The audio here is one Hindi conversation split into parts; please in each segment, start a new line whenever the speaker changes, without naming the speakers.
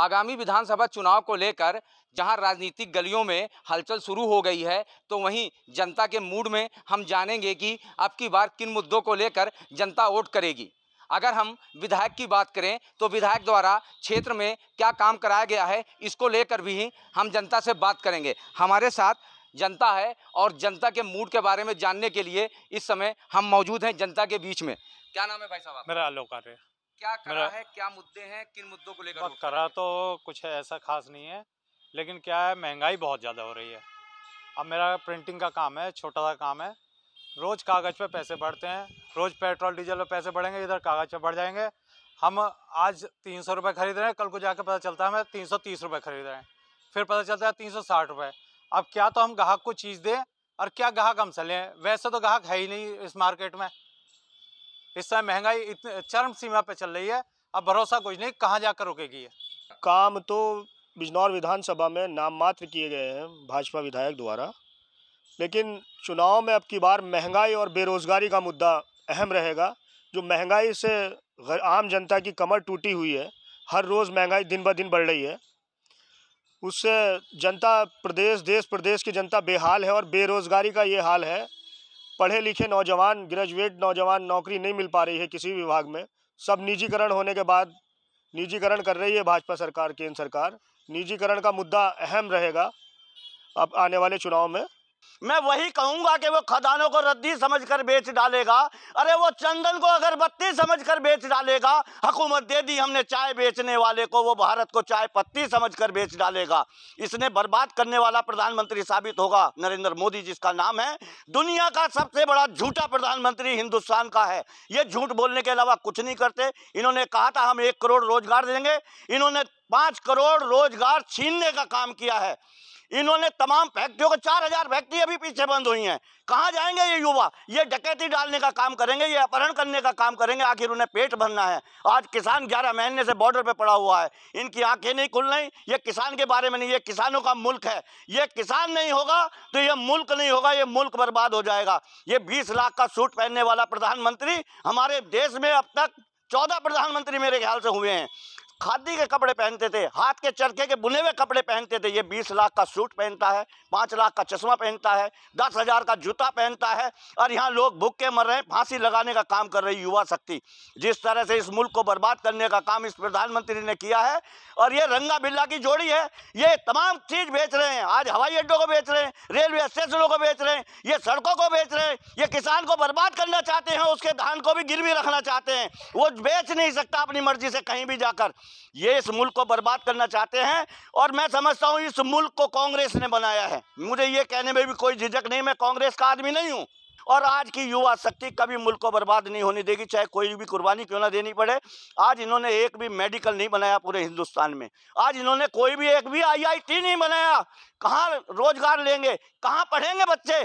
आगामी विधानसभा चुनाव को लेकर जहाँ राजनीतिक गलियों में हलचल शुरू हो गई है तो वहीं जनता के मूड में हम जानेंगे कि अब की बार किन मुद्दों को लेकर जनता वोट करेगी। अगर हम विधायक की बात करें तो विधायक द्वारा क्षेत्र में क्या काम कराया गया है, इसको लेकर भी हम जनता से बात करेंगे। हमारे साथ जनता है और जनता के मूड के बारे में जानने के लिए इस समय हम मौजूद हैं जनता के बीच में। क्या नाम है भाई साहब?
मेरा आलोक आर्य।
क्या करा है क्या मुद्दे हैं किन मुद्दों को लेकर
करा तो कुछ ऐसा खास नहीं है लेकिन क्या है महँगाई बहुत ज़्यादा हो रही है। अब मेरा प्रिंटिंग का काम है छोटा सा काम है। रोज़ कागज़ पे पैसे बढ़ते हैं रोज़ पेट्रोल डीजल पे पैसे बढ़ेंगे इधर कागज़ पे बढ़ जाएँगे। हम आज तीन सौ रुपये खरीद रहे हैं कल को जाकर पता चलता है हमें तीन सौ तीस रुपये खरीद रहे हैं। फिर पता चलता है तीन सौ साठ रुपये अब क्या तो हम ग्राहक को चीज़ दें और क्या ग्राहक हम चलें वैसे तो ग्राहक है ही नहीं इस मार्केट में। इस समय महँगाई इतने, चरम सीमा पे चल रही है। अब भरोसा कुछ नहीं, कहाँ जाकर रुकेगी
काम तो बिजनौर विधानसभा में नाम मात्र किए गए हैं, भाजपा विधायक द्वारा। लेकिन चुनाव में अब की बार महँगाई और बेरोज़गारी का मुद्दा अहम रहेगा। जो महँगाई से आम जनता की कमर टूटी हुई है, हर रोज़ महँगाई दिन ब दिन बढ़ रही है। उससे जनता, प्रदेश, देश प्रदेश की जनता बेहाल है और बेरोज़गारी का ये हाल है। पढ़े लिखे नौजवान, ग्रेजुएट नौजवान नौकरी नहीं मिल पा रही है किसी विभाग में। सब निजीकरण होने के बाद निजीकरण कर रही है भाजपा सरकार, केंद्र सरकार। निजीकरण का मुद्दा अहम रहेगा अब आने वाले चुनाव में।
मैं वही कहूँगा कि वो खदानों को रद्दी समझकर बेच डालेगा। अरे वो चंदन को अगरबत्ती समझकर बेच डालेगा, हुकूमत दे दी हमने चाय बेचने वाले को, वो भारत को चाय पत्ती समझकर बेच डालेगा। इसने बर्बाद करने वाला प्रधानमंत्री साबित होगा। नरेंद्र मोदी जिसका नाम है। दुनिया का सबसे बड़ा झूठा प्रधानमंत्री हिंदुस्तान का है। ये झूठ बोलने के अलावा कुछ नहीं करते। इन्होंने कहा था, हम एक करोड़ रोज़गार देंगे। इन्होंने पाँच करोड़ रोज़गार छीनने का काम किया है। इन्होंने तमाम फैक्ट्रियों को चार हज़ार फैक्ट्री अभी पीछे बंद हुई हैं। कहाँ जाएँगे ये युवा? ये डकैती डालने का काम करेंगे, ये अपहरण करने का काम करेंगे, आखिर उन्हें पेट भरना है। आज किसान ग्यारह महीने से बॉर्डर पे पड़ा हुआ है। इनकी आँखें नहीं खुल रही। ये किसान के बारे में नहीं, ये किसानों का मुल्क है। ये किसान नहीं होगा तो ये मुल्क नहीं होगा, ये मुल्क बर्बाद हो जाएगा। ये बीस लाख का सूट पहनने वाला प्रधानमंत्री हमारे देश में अब तक चौदह प्रधानमंत्री मेरे ख्याल से हुए हैं। खादी के कपड़े पहनते थे, हाथ के चरखे के बुने हुए कपड़े पहनते थे। ये बीस लाख का सूट पहनता है, पाँच लाख का चश्मा पहनता है, दस हज़ार का जूता पहनता है और यहाँ लोग भूखे मर रहे हैं, फांसी लगाने का काम कर रही युवा शक्ति। जिस तरह से इस मुल्क को बर्बाद करने का काम इस प्रधानमंत्री ने किया है और ये रंगा बिल्ला की जोड़ी है, ये तमाम चीज़ बेच रहे हैं। आज हवाई अड्डों को बेच रहे हैं, रेलवे स्टेशनों को बेच रहे हैं, ये सड़कों को बेच रहे हैं, ये किसान को बर्बाद करना चाहते हैं, उसके धान को भी गिरवी रखना चाहते हैं। वो बेच नहीं सकता अपनी मर्ज़ी से कहीं भी जाकर। ये इस मुल्क को बर्बाद करना चाहते हैं और मैं समझता हूँ इस मुल्क को कांग्रेस ने बनाया है। मुझे ये कहने में भी कोई झिझक नहीं, मैं कांग्रेस का आदमी नहीं हूँ। और आज की युवा शक्ति कभी मुल्क को बर्बाद नहीं होने देगी, चाहे कोई भी कुर्बानी क्यों ना देनी पड़े। आज इन्होंने एक भी मेडिकल नहीं बनाया पूरे हिंदुस्तान में। आज इन्होंने कोई भी एक भी आईआईटी नहीं बनाया। कहाँ रोज़गार लेंगे, कहाँ पढ़ेंगे बच्चे?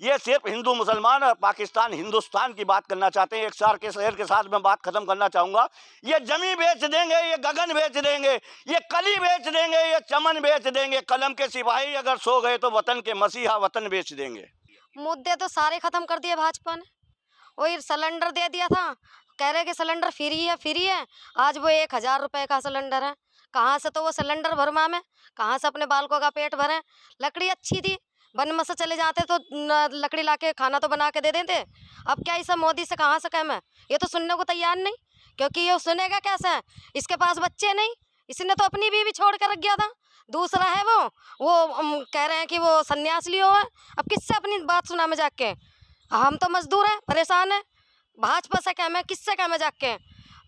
ये सिर्फ़ हिंदू मुसलमान और पाकिस्तान, हिंदुस्तान की बात करना चाहते हैं। एक सार के शहर के साथ मैं बात खत्म करना चाहूँगा। ये जमी बेच देंगे, ये गगन बेच देंगे, ये कली बेच देंगे, ये चमन बेच देंगे। कलम के सिपाही अगर सो गए तो वतन के मसीहा वतन बेच देंगे।
मुद्दे तो सारे खत्म कर दिए भाजपा ने। वही सिलेंडर दे दिया था। कह रहे कि सिलेंडर फ्री है फ्री है। आज वो एक हज़ार रुपये का सिलेंडर है। कहाँ से तो वो सिलेंडर भरमा में? कहाँ से अपने बालकों का पेट भरें? लकड़ी अच्छी थी। में से चले जाते तो लकड़ी लाके खाना तो बना के दे देते अब क्या ये मोदी से कहाँ से कम है ये तो सुनने को तैयार नहीं। क्योंकि ये सुनेगा कैसे? इसके पास बच्चे नहीं। इसने तो अपनी बीवी छोड़ कर रख गया था। दूसरा है वो वो कह रहे हैं कि वो संन्यास लियो है अब किससे अपनी बात सुना में जाके? हम तो मजदूर हैं, परेशान हैं। भाजपा से क्या मैं, किससे क्या मैं जाके?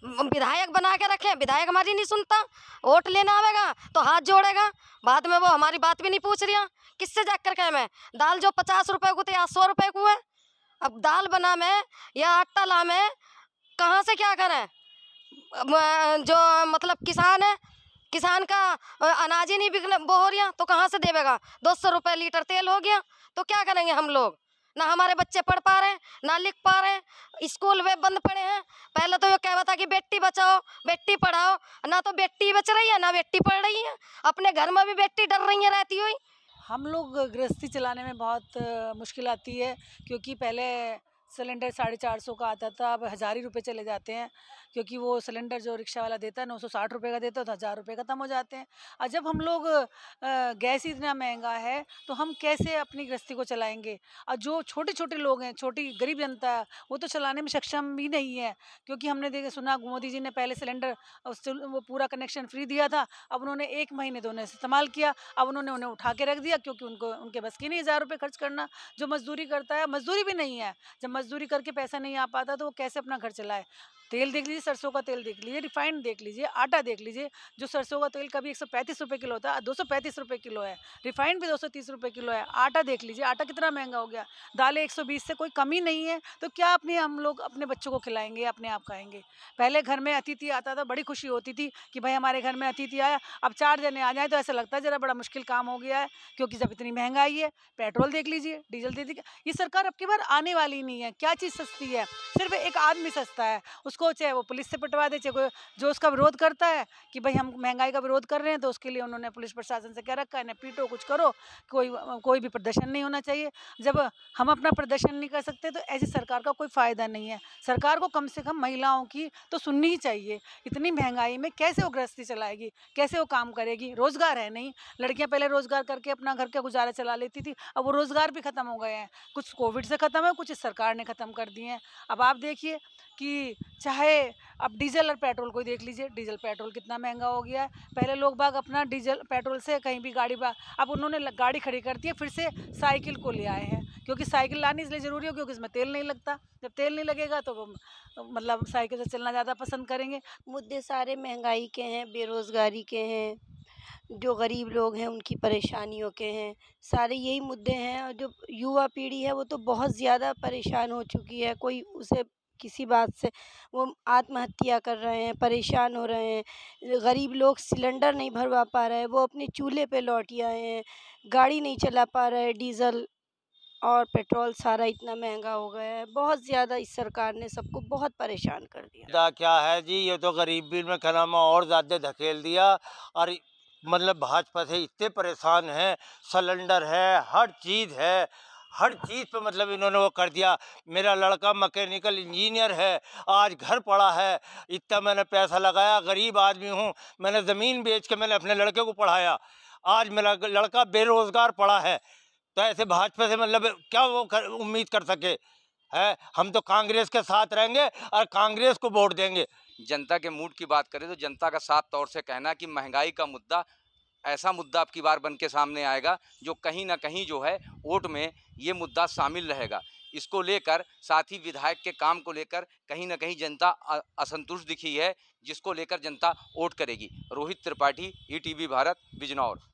विधायक बना के रखें। विधायक हमारी नहीं सुनता। वोट लेना आवेगा तो हाथ जोड़ेगा। बाद में वो हमारी बात भी नहीं पूछ रही। किससे जाकर कह मैं? दाल जो पचास रुपए को थी आज सौ रुपए को है अब दाल बना में या आटा ला में, कहाँ से क्या करें? जो मतलब किसान है किसान का अनाज ही नहीं बिकने हो रहा तो कहाँ से देवेगा? दो सौ रुपये लीटर तेल हो गया तो क्या करेंगे हम लोग? ना हमारे बच्चे पढ़ पा रहे हैं, ना लिख पा रहे हैं, स्कूल वे बंद पड़े हैं। पहले तो ये कहता था कि बेटी बचाओ, बेटी पढ़ाओ, ना तो बेटी बच रही है, ना बेटी पढ़ रही है। अपने घर में भी बेटी डर रही है, रहती हुई।
हम लोग गृहस्थी चलाने में बहुत मुश्किल आती है, क्योंकि पहले सिलेंडर साढ़े चार सौ का आता था, अब हज़ार ही रुपये चले जाते हैं, क्योंकि वो सिलेंडर जो रिक्शा वाला देता है, नौ सौ साठ रुपये का देता है तो हज़ार रुपये ख़त्म हो जाते हैं। और जब हम लोग गैस इतना महँगा है तो हम कैसे अपनी गृहस्थी को चलाएँगे? और जो छोटे छोटे लोग हैं, छोटी गरीब जनता है वो तो चलाने में सक्षम भी नहीं है, क्योंकि हमने देखे, सुना मोदी जी ने पहले सिलेंडर वो पूरा कनेक्शन फ्री दिया था, अब उन्होंने एक महीने तो उन्हें इस्तेमाल किया, अब उन्होंने उन्हें उठा के रख दिया, क्योंकि उनको, उनके बस की नहीं हज़ार रुपये खर्च करना, जो मजदूरी करता है, मजदूरी भी नहीं है, जब मजदूरी करके पैसा नहीं आ पाता तो वो कैसे अपना घर चलाए? तेल देख लीजिए, सरसों का तेल देख लीजिए, रिफाइंड देख लीजिए, आटा देख लीजिए, जो सरसों का तेल कभी एक सौ पैंतीस रुपये किलो होता है, दो सौ पैंतीस रुपये किलो है, रिफाइंड भी दो सौ तीस रुपये किलो है, आटा देख लीजिए, आटा कितना महँगा हो गया, दालें एक सौ बीस से कोई कमी नहीं है तो क्या अपने, हम लोग अपने बच्चों को खिलाएँगे, अपने आप खाएँगे? पहले घर में अतिथि आता था, बड़ी खुशी होती थी कि भाई हमारे घर में अतिथि आया, अब चार जने आ जाए तो ऐसा लगता है ज़रा बड़ा मुश्किल काम हो गया है, क्योंकि जब इतनी महँगाई है, पेट्रोल देख लीजिए, डीजल दे दीजिए ये सरकार अब की बार आने वाली नहीं है, क्या चीज़ सस्ती है, सिर्फ़ एक आदमी सस्ता है, उसको चाहे वो पुलिस से पटवा दे, चाहे जो उसका विरोध करता है कि भाई हम महँगाई का विरोध कर रहे हैं तो उसके लिए उन्होंने पुलिस प्रशासन से कह रखा है ना पीटो, कुछ करो, कोई कोई भी प्रदर्शन नहीं होना चाहिए। जब हम अपना प्रदर्शन नहीं कर सकते तो ऐसी सरकार का कोई फ़ायदा नहीं है। सरकार को कम से कम महिलाओं की तो सुननी ही चाहिए, इतनी महँगाई में कैसे वो गृहस्थी चलाएगी, कैसे वो काम करेगी? रोज़गार है नहीं। लड़कियाँ पहले रोज़गार करके अपना घर का गुजारा चला लेती थी, अब वो रोज़गार भी ख़त्म हो गए हैं। कुछ कोविड से ख़त्म है, कुछ सरकार ने ख़त्म कर दिए हैं। अब आप देखिए कि चाहे अब डीजल और पेट्रोल को देख लीजिए, डीजल पेट्रोल कितना महँगा हो गया है। पहले लोग बाग अपना डीजल, पेट्रोल से कहीं भी गाड़ी बा, अब उन्होंने गाड़ी खड़ी कर दी है, फिर से साइकिल को ले आए हैं। क्योंकि साइकिल लानी इसलिए ज़रूरी हो क्योंकि इसमें तेल नहीं लगता। जब तेल नहीं लगेगा तो मतलब साइकिल से चलना ज़्यादा पसंद करेंगे।
मुद्दे सारे महँगाई के हैं, बेरोज़गारी के हैं, जो गरीब लोग हैं उनकी परेशानियों के हैं। सारे यही मुद्दे हैं और जो युवा पीढ़ी है वो तो बहुत ज़्यादा परेशान हो चुकी है, कोई उसे किसी बात से वो आत्महत्या कर रहे हैं, परेशान हो रहे हैं गरीब लोग सिलेंडर नहीं भरवा पा रहे हैं, वो अपने चूल्हे पे लौट आए हैं, गाड़ी नहीं चला पा रहे हैं, डीज़ल और पेट्रोल सारा इतना महँगा हो गया है। बहुत ज़्यादा इस सरकार ने सबको बहुत परेशान कर दिया।
क्या है जी? ये तो गरीबी में क्या नाम है और ज़्यादा धकेल दिया और मतलब भाजपा से इतने परेशान हैं, सिलेंडर है, हर चीज़ है। हर चीज़ पे मतलब इन्होंने वो कर दिया। मेरा लड़का मैकेनिकल इंजीनियर है आज घर पड़ा है। इतना मैंने पैसा लगाया गरीब आदमी हूँ। मैंने ज़मीन बेच के मैंने अपने लड़के को पढ़ाया। आज मेरा लड़का बेरोज़गार पड़ा है। तो ऐसे भाजपा से मतलब क्या वो कर, उम्मीद कर सके? है? हम तो कांग्रेस के साथ रहेंगे और कांग्रेस को वोट देंगे।
जनता के मूड की बात करें तो जनता का साफ़ तौर से कहना कि महँगाई का मुद्दा ऐसा मुद्दा आपकी बार बन के सामने आएगा, जो कहीं ना कहीं जो है, वोट में ये मुद्दा शामिल रहेगा। इसको लेकर, साथ ही विधायक के काम को लेकर, कहीं ना कहीं जनता असंतुष्ट दिखी है, जिसको लेकर जनता वोट करेगी। रोहित त्रिपाठी, ईटीवी भारत, बिजनौर।